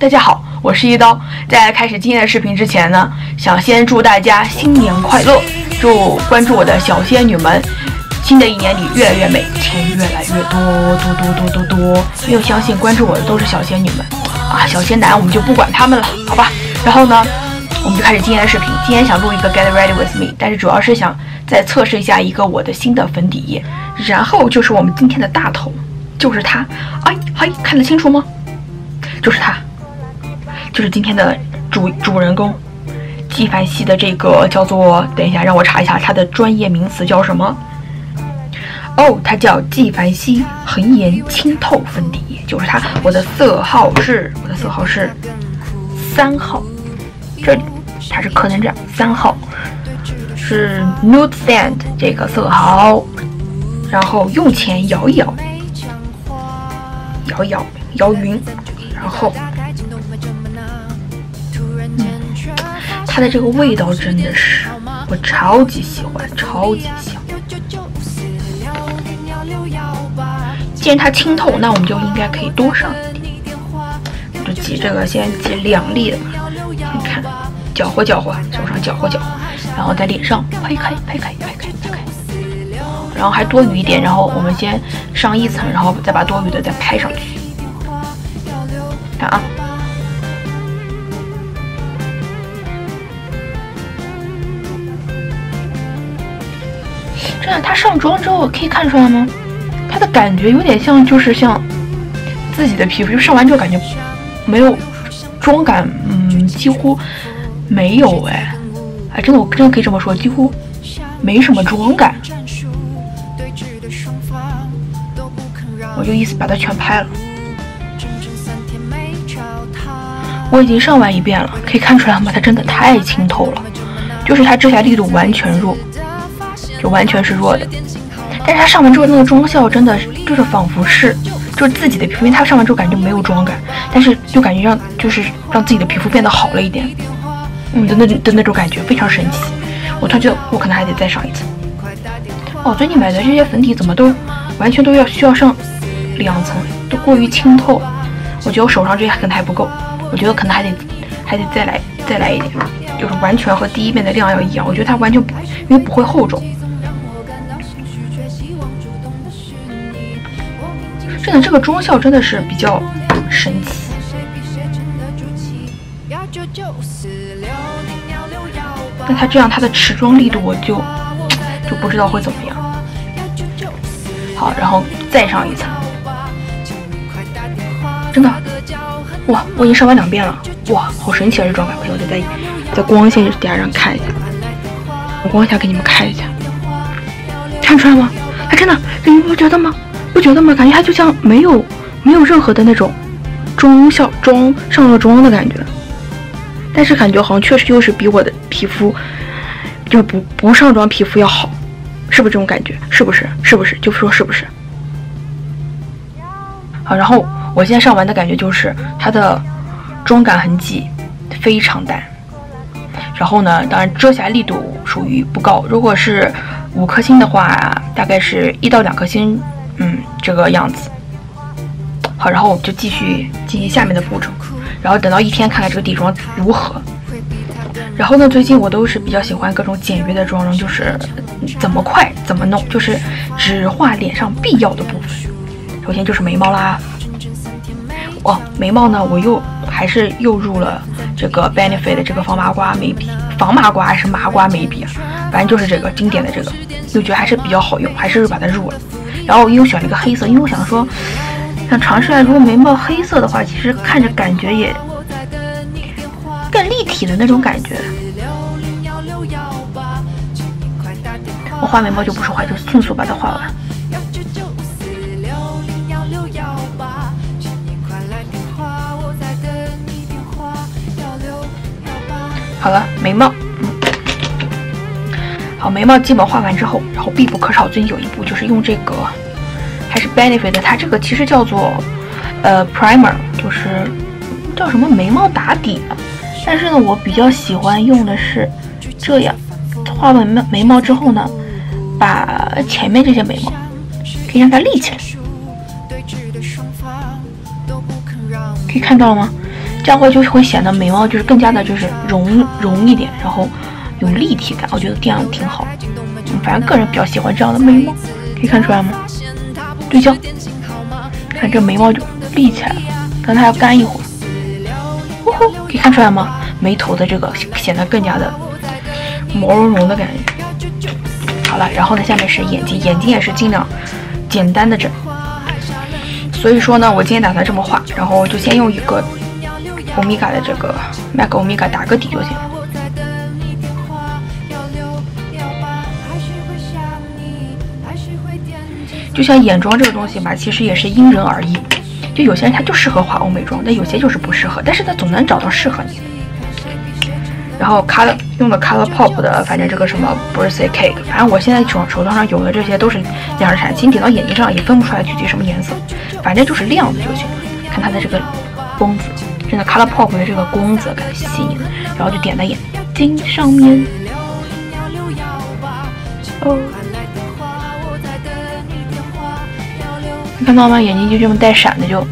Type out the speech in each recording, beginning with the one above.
大家好，我是一刀。在开始今天的视频之前呢，想先祝大家新年快乐，祝关注我的小仙女们，新的一年里越来越美，钱越来越多，多多多多多。因为相信关注我的都是小仙女们啊，小仙男我们就不管他们了，好吧？然后呢，我们就开始今天的视频。今天想录一个 Get Ready with Me，但是主要是想再测试一下一个我的新的粉底液。然后就是我们今天的大头，就是它。哎，嗨，看得清楚吗？就是它，就是今天的主主人公，纪梵希的这个叫做，等一下让我查一下它的专业名词叫什么？哦，它叫纪梵希恒颜清透粉底液，就是它。我的色号是，我的色号是三号，这里它是刻成这样，三号是 Nude Sand 这个色号，然后用前摇一摇，摇一摇，摇匀。然后，它的这个味道真的是我超级喜欢，超级香。既然它清透，那我们就应该可以多上一点。我就挤这个，先挤两粒的嘛。你看，搅和搅和，手上搅和搅和，然后在脸上拍开拍开拍开拍开。然后还多余一点，然后我们先上一层，然后再把多余的再拍上去。看啊！这样，它上妆之后可以看出来吗？它的感觉有点像，就是像自己的皮肤，就上完之后感觉没有妆感，嗯，几乎没有哎，哎，真的，我真的可以这么说，几乎没什么妆感。我就意思把它全拍了。我已经上完一遍了，可以看出来吗？它真的太清透了，就是它遮瑕力度完全弱，就完全是弱的。但是它上完之后那个妆效真的就是仿佛是就是自己的皮肤，因为它上完之后感觉没有妆感，但是就感觉让就是让自己的皮肤变得好了一点，嗯的那的那种感觉非常神奇。我突然觉得我可能还得再上一次。哦，最近买的这些粉底怎么都完全都要需要上两层，都过于清透，我觉得我手上这些可能还不够。我觉得可能还得还得再来再来一点，就是完全和第一遍的量要一样。我觉得它完全不，因为不会厚重。真的，这个妆效真的是比较神奇。但它这样，它的持妆力度我就就不知道会怎么样。好，然后再上一层，真的。哇，我已经上完两遍了，哇，好神奇啊！这妆感，不行，我得在在光线底下让看一下，我光下给你们看一下，看出来吗？它真的，你们不觉得吗？不觉得吗？感觉它就像没有没有任何的那种妆效，妆上了妆的感觉，但是感觉好像确实就是比我的皮肤就不不上妆皮肤要好，是不是这种感觉？是不是？是不是？就说是不是？好，然后。我现在上完的感觉就是它的妆感很挤，非常淡。然后呢，当然遮瑕力度属于不高。如果是五颗星的话，大概是一到两颗星，嗯，这个样子。好，然后我们就继续进行下面的步骤，然后等到一天看看这个底妆如何。然后呢，最近我都是比较喜欢各种简约的妆容，就是怎么快怎么弄，就是只画脸上必要的部分。首先就是眉毛啦。哦，眉毛呢？我又还是又入了这个 Benefit 的这个防麻瓜眉笔，防麻瓜还是麻瓜眉笔啊？反正就是这个经典的这个，又觉得还是比较好用，还是把它入了。然后我又选了一个黑色，因为我想说，想尝试一下，如果眉毛黑色的话，其实看着感觉也更立体的那种感觉。我画眉毛就不说话，就迅速把它画完。好了，眉毛，眉毛基本画完之后，然后必不可少，最近有一步就是用这个，还是 Benefit，它这个其实叫做呃 Primer，就是叫什么眉毛打底，但是呢，我比较喜欢用的是这样，画完眉眉毛之后呢，把前面这些眉毛可以让它立起来，可以看到了吗？这样会就会显得眉毛就是更加的就是融融一点，然后有立体感，我觉得这样挺好。嗯，反正个人比较喜欢这样的眉毛，可以看出来吗？对焦，看这眉毛就立起来了，但它要干一会儿。呜呼，可以看出来吗？眉头的这个显得更加的毛茸茸的感觉。好了，然后呢，下面是眼睛，眼睛也是尽量简单的整。所以说呢，我今天打算这么画，然后就先用一个欧米伽的这个 MAC 欧米伽打个底就行了。就像眼妆这个东西吧，其实也是因人而异。就有些人他就适合画欧美妆，但有些就是不适合。但是他总能找到适合你的。然后 Color 用的 Color Pop 的，反正这个什么 Birthday Cake，反正我现在手手头上有的这些都是样式产品，点到眼睛上也分不出来具体什么颜色，反正就是亮的就行了。看它的这个光泽，真的 Color Pop 的这个光泽感细腻，然后就点在眼睛上面。哦，看到吗？眼睛就这么带闪的，就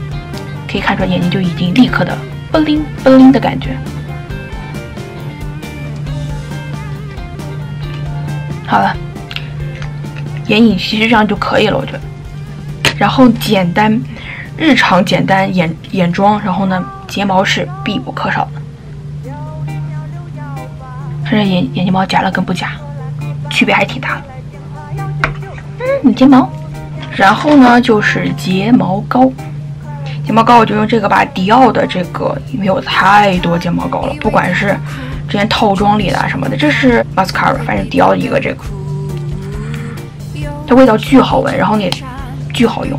可以看出来眼睛就已经立刻的不灵不灵的感觉。好了，眼影其实这样就可以了，我觉得。然后简单，日常简单眼眼妆，然后呢，睫毛是必不可少的。看这眼眼睫毛夹了跟不夹，区别还挺大的。嗯，你睫毛。然后呢，就是睫毛膏。睫毛膏我就用这个吧，迪奥的这个，因为有太多睫毛膏了，不管是。之前套装里的什么的，这是 mascara，反正迪奥的一个这个，它味道巨好闻，然后也巨好用，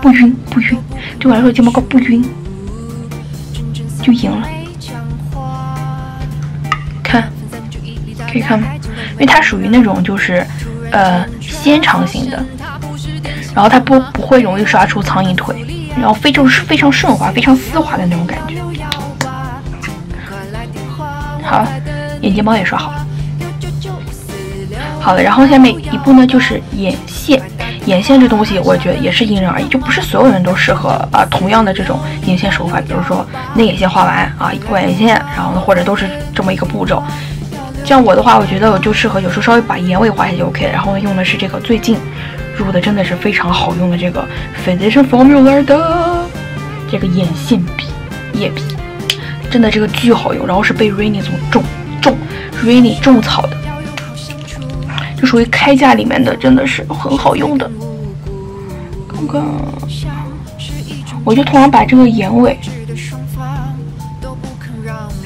不晕不晕，对我来说睫毛膏不晕，就赢了。看，可以看吗？因为它属于那种就是呃纤长型的，然后它不不会容易刷出苍蝇腿，然后非就是非常顺滑、非常丝滑的那种感觉。好，眼睫毛也刷好了。好了，然后下面一步呢，就是眼线。眼线这东西，我觉得也是因人而异，就不是所有人都适合啊同样的这种眼线手法。比如说内眼线画完啊，外眼线，然后呢或者都是这么一个步骤。像我的话，我觉得我就适合有时候稍微把眼尾画一下就 OK 了。然后呢用的是这个最近入的真的是非常好用的这个 Foundation Formula 的这个眼线笔液笔。真的这个巨好用，然后是被 Rainy 种种种 Rainy 种草的，就属于开价里面的，真的是很好用的。看看，我就通常把这个眼尾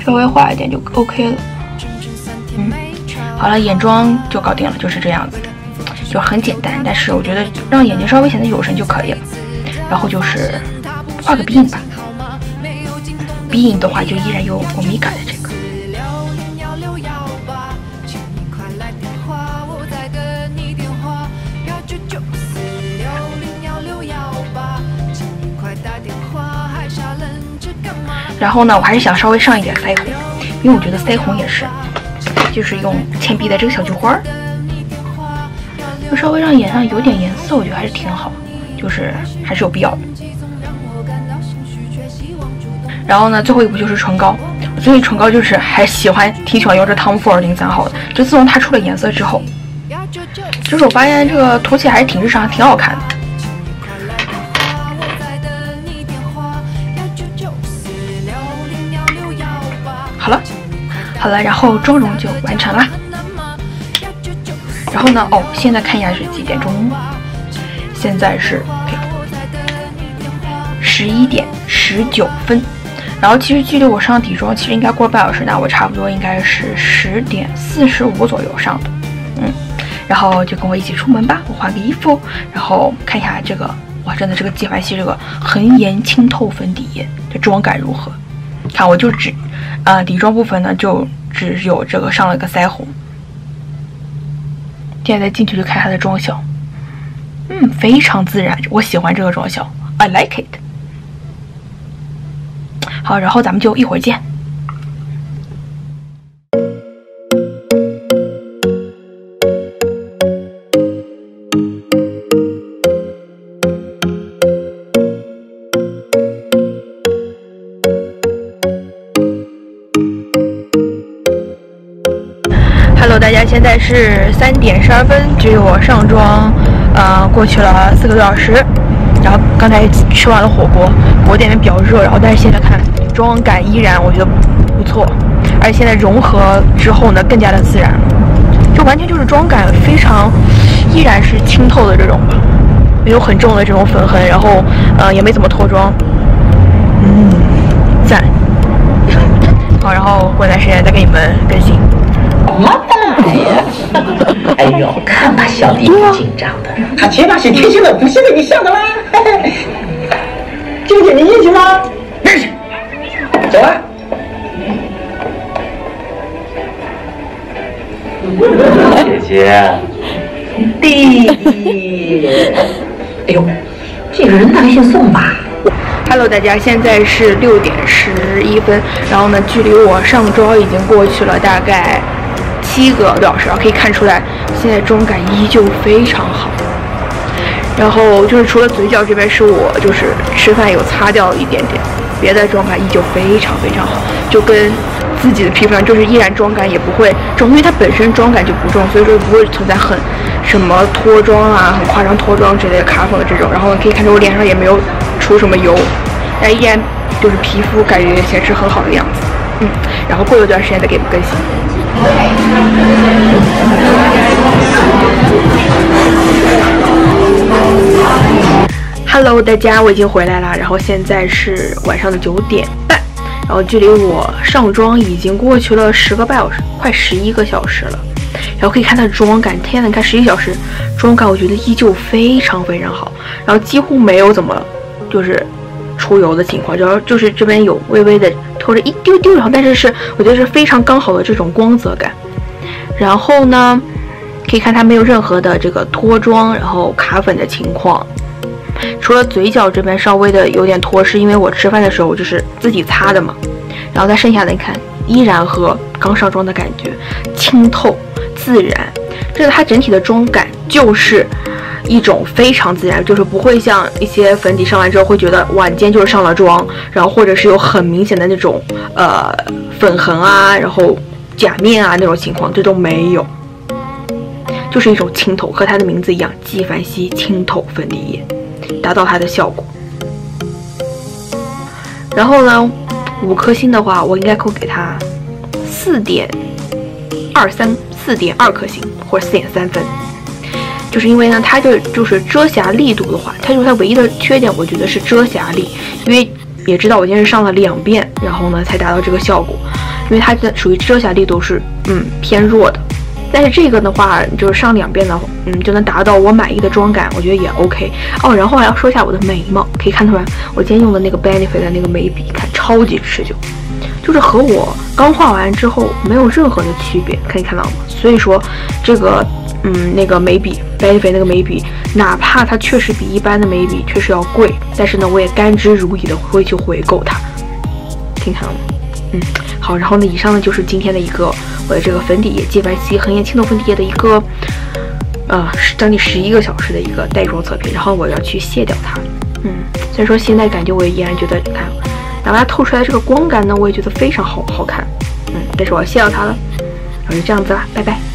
稍微画一点就 OK 了。嗯，好了，眼妆就搞定了，就是这样子的，就很简单。但是我觉得让眼睛稍微显得有神就可以了。然后就是画个鼻影吧。鼻影的话，就依然有欧米伽的这个。然后呢，我还是想稍微上一点腮红，因为我觉得腮红也是，就是用铅笔的这个小菊花，就稍微让眼上有点颜色，我觉得还是挺好，就是还是有必要的。然后呢，最后一步就是唇膏。我最近唇膏就是还喜欢，挺喜欢用这汤姆福尔零三号的。就自从它出了颜色之后，就是我发现这个涂起来还是挺日常，还挺好看的。好了，好了，然后妆容就完成了。然后呢，哦，现在看一下是几点钟？现在是十一点十九分。然后其实距离我上底妆其实应该过半小时，那我差不多应该是十点四十五左右上的，嗯，然后就跟我一起出门吧，我换个衣服，然后看一下这个，哇，真的这个纪梵希这个恒颜清透粉底液的妆感如何？看我就只，呃，底妆部分呢就只有这个上了个腮红，现在进去就看它的妆效，嗯，非常自然，我喜欢这个妆效，I like it。好，然后咱们就一会儿见。是三点十二分，距离我上妆，呃，过去了四个多小时。然后刚才吃完了火锅，火锅店里面比较热，然后但是现在看妆感依然我觉得不错，而且现在融合之后呢，更加的自然，就完全就是妆感非常，依然是清透的这种吧，没有很重的这种粉痕，然后呃也没怎么脱妆，嗯，赞。好，然后过段时间再给你们更新。我的妈呀！哎呦，看把小弟紧张的，他起码是贴心的，不是给你上的啦。姐姐，你进去吗？进去。走啊。姐姐，弟弟。哎呦，这个人大概姓宋吧？Hello，大家，现在是六点十一分，然后呢，距离我上妆已经过去了大概七个多小时啊，可以看出来，现在妆感依旧非常好。然后就是除了嘴角这边是我就是吃饭有擦掉一点点，别的妆感依旧非常非常好，就跟自己的皮肤上就是依然妆感也不会重，因为它本身妆感就不重，所以说不会存在很什么脱妆啊、很夸张脱妆之类的卡粉的这种。然后可以看出我脸上也没有出什么油，但依然就是皮肤感觉显示很好的样子。嗯，然后过一段时间再给你们更新。Hello，大家，我已经回来了。然后现在是晚上的九点半，然后距离我上妆已经过去了十个半小时，快十一个小时了。然后可以看它妆感，天呐，你看十一小时妆感，我觉得依旧非常非常好。然后几乎没有怎么就是出油的情况，主要就是这边有微微的透着一丢丢，然后但是是我觉得是非常刚好的这种光泽感。然后呢？可以看它没有任何的这个脱妆，然后卡粉的情况，除了嘴角这边稍微的有点脱，是因为我吃饭的时候就是自己擦的嘛。然后再剩下的你看，依然和刚上妆的感觉清透自然。这个它整体的妆感就是一种非常自然，就是不会像一些粉底上完之后会觉得晚间就是上了妆，然后或者是有很明显的那种呃粉痕啊，然后假面啊那种情况，这都没有。就是一种清透，和它的名字一样，纪梵希清透粉底液，达到它的效果。然后呢，五颗星的话，我应该会给它四点二三，四点二颗星或者四点三分。就是因为呢，它就就是遮瑕力度的话，它就是它唯一的缺点，我觉得是遮瑕力。因为也知道我今天是上了两遍，然后呢才达到这个效果，因为它的属于遮瑕力度是嗯偏弱的。但是这个的话，就是上两遍的，嗯，就能达到我满意的妆感，我觉得也 OK 哦。然后还要说一下我的眉毛，可以看出来，我今天用的那个 Benefit 的那个眉笔，看超级持久，就是和我刚画完之后没有任何的区别，可以看到吗？所以说这个，嗯，那个眉笔 Benefit 那个眉笔，哪怕它确实比一般的眉笔确实要贵，但是呢，我也甘之如饴的会去回购它，听看到吗？嗯，好，然后呢，以上呢就是今天的一个我的这个粉底液纪梵希恒颜清透粉底液的一个，呃，将近十一个小时的一个带妆测评，然后我要去卸掉它。嗯，虽然说现在感觉我也依然觉得，你看，哪怕它透出来这个光感呢，我也觉得非常好好看。嗯，但是我要卸掉它了，然后就这样子啦，拜拜。